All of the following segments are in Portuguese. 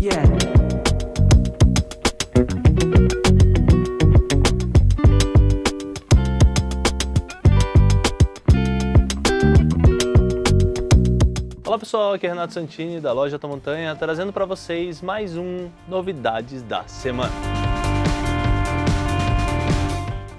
Yeah. Olá pessoal, aqui é Renato Santini da Loja da Montanha, trazendo para vocês mais um Novidades da Semana.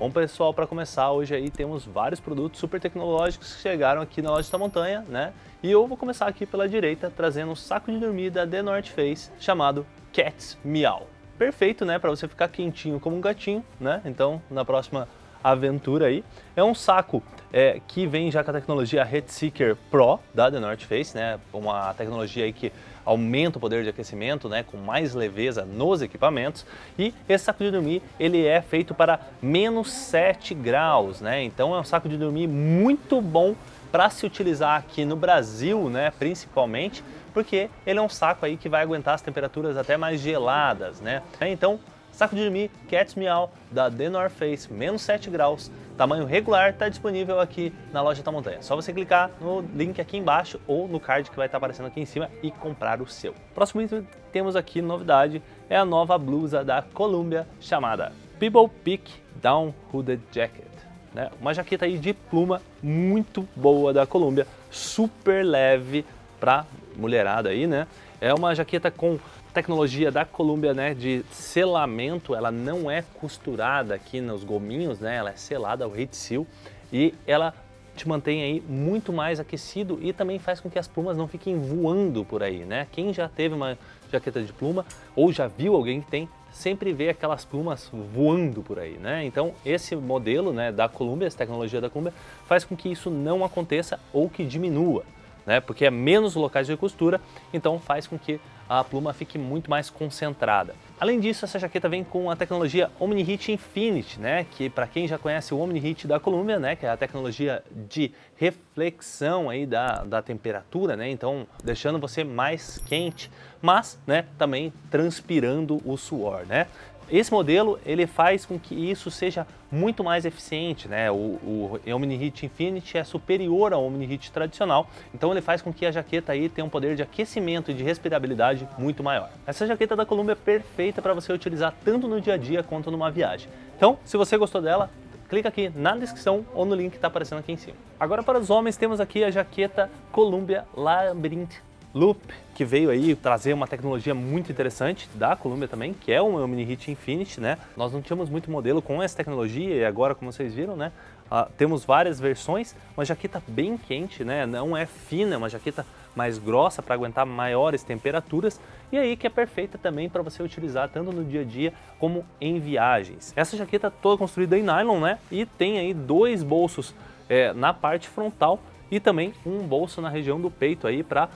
Bom pessoal, para começar, hoje aí temos vários produtos super tecnológicos que chegaram aqui na Loja da Montanha, né? E eu vou começar aqui pela direita, trazendo um saco de dormir da The North Face, chamado Cats Meow. Perfeito, né, para você ficar quentinho como um gatinho, né? Então, na próxima aventura aí. É um saco é, que vem já com a tecnologia Heatseeker Pro da The North Face, né? Uma tecnologia aí que aumenta o poder de aquecimento, né? Com mais leveza nos equipamentos. E esse saco de dormir, ele é feito para menos 7 graus, né? Então é um saco de dormir muito bom para se utilizar aqui no Brasil, né? Principalmente porque ele é um saco aí que vai aguentar as temperaturas até mais geladas, né? Então Saco de dormir Cats Meow da The North Face, menos 7 graus, tamanho regular, está disponível aqui na loja da montanha. Só você clicar no link aqui embaixo ou no card que vai estar aparecendo aqui em cima e comprar o seu. Próximo item que temos aqui, novidade, é a nova blusa da Columbia chamada People Peak Down Hooded Jacket. Né? Uma jaqueta aí de pluma muito boa da Columbia, super leve para mulherada aí, né? É uma jaqueta com tecnologia da Columbia, né, de selamento, ela não é costurada aqui nos gominhos, né, ela é selada ao heat seal e ela te mantém aí muito mais aquecido e também faz com que as plumas não fiquem voando por aí, né? Quem já teve uma jaqueta de pluma ou já viu alguém que tem, sempre vê aquelas plumas voando por aí, né? Então esse modelo, né, da Columbia, essa tecnologia da Columbia, faz com que isso não aconteça ou que diminua né? Porque é menos locais de costura, então faz com que a pluma fique muito mais concentrada. Além disso, essa jaqueta vem com a tecnologia OmniHeat Infinity, né? Que para quem já conhece o OmniHeat da Columbia, né? Que é a tecnologia de reflexão aí da, da temperatura, né? Então deixando você mais quente, mas, né? Também transpirando o suor, né? Esse modelo ele faz com que isso seja muito mais eficiente, né? O, o OmniHeat Infinity é superior ao OmniHeat tradicional, então ele faz com que a jaqueta aí tenha um poder de aquecimento e de respirabilidade muito maior. Essa jaqueta da Columbia é perfeita para você utilizar tanto no dia a dia quanto numa viagem. Então, se você gostou dela, clica aqui na descrição ou no link que está aparecendo aqui em cima. Agora para os homens temos aqui a jaqueta Columbia Labyrinth Loop, que veio aí trazer uma tecnologia muito interessante da Columbia também, que é o Mini Hit Infinity, né? Nós não tínhamos muito modelo com essa tecnologia e agora, como vocês viram, né? Uh, temos várias versões, uma jaqueta bem quente, né? Não é fina, é uma jaqueta mais grossa para aguentar maiores temperaturas e aí que é perfeita também para você utilizar tanto no dia a dia como em viagens. Essa jaqueta toda construída em nylon, né? E tem aí dois bolsos é, na parte frontal e também um bolso na região do peito aí para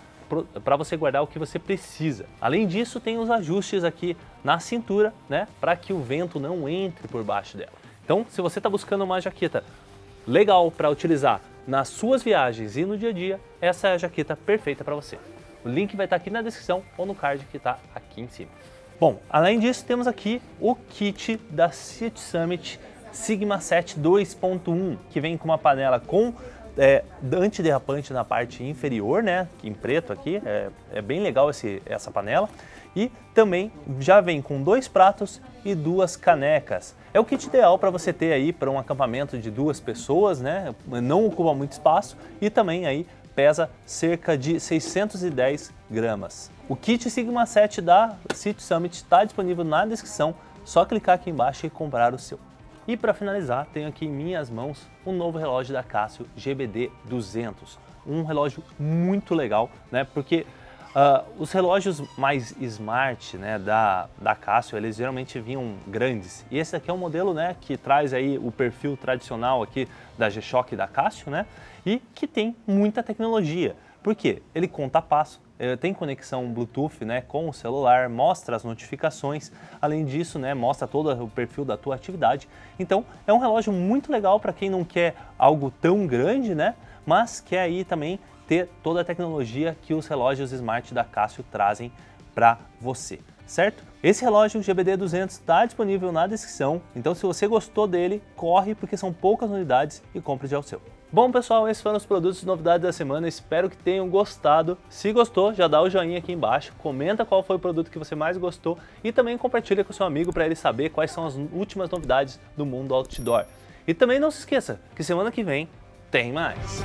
para você guardar o que você precisa. Além disso, tem os ajustes aqui na cintura, né, para que o vento não entre por baixo dela. Então, se você está buscando uma jaqueta legal para utilizar nas suas viagens e no dia a dia, essa é a jaqueta perfeita para você. O link vai estar tá aqui na descrição ou no card que está aqui em cima. Bom, além disso, temos aqui o kit da City Summit Sigma 7 2.1, que vem com uma panela com é, antiderrapante na parte inferior, né, em preto aqui, é, é bem legal esse, essa panela. E também já vem com dois pratos e duas canecas. É o kit ideal para você ter aí para um acampamento de duas pessoas, né? Não ocupa muito espaço e também aí pesa cerca de 610 gramas. O kit Sigma 7 da City Summit está disponível na descrição, só clicar aqui embaixo e comprar o seu. E para finalizar, tenho aqui em minhas mãos um novo relógio da Casio GBD 200, um relógio muito legal, né? Porque uh, os relógios mais smart, né, da, da Casio, eles geralmente vinham grandes. E esse aqui é um modelo, né, que traz aí o perfil tradicional aqui da G-Shock da Casio, né? E que tem muita tecnologia. Por quê? Ele conta passo, eh, tem conexão Bluetooth né, com o celular, mostra as notificações, além disso, né, mostra todo o perfil da tua atividade. Então, é um relógio muito legal para quem não quer algo tão grande, né, mas quer aí também ter toda a tecnologia que os relógios smart da Casio trazem para você, certo? Esse relógio GBD 200 está disponível na descrição, então se você gostou dele, corre porque são poucas unidades e compre já o seu. Bom pessoal, esses foram os produtos e novidades da semana, espero que tenham gostado. Se gostou, já dá o joinha aqui embaixo, comenta qual foi o produto que você mais gostou e também compartilha com seu amigo para ele saber quais são as últimas novidades do mundo outdoor. E também não se esqueça que semana que vem tem mais.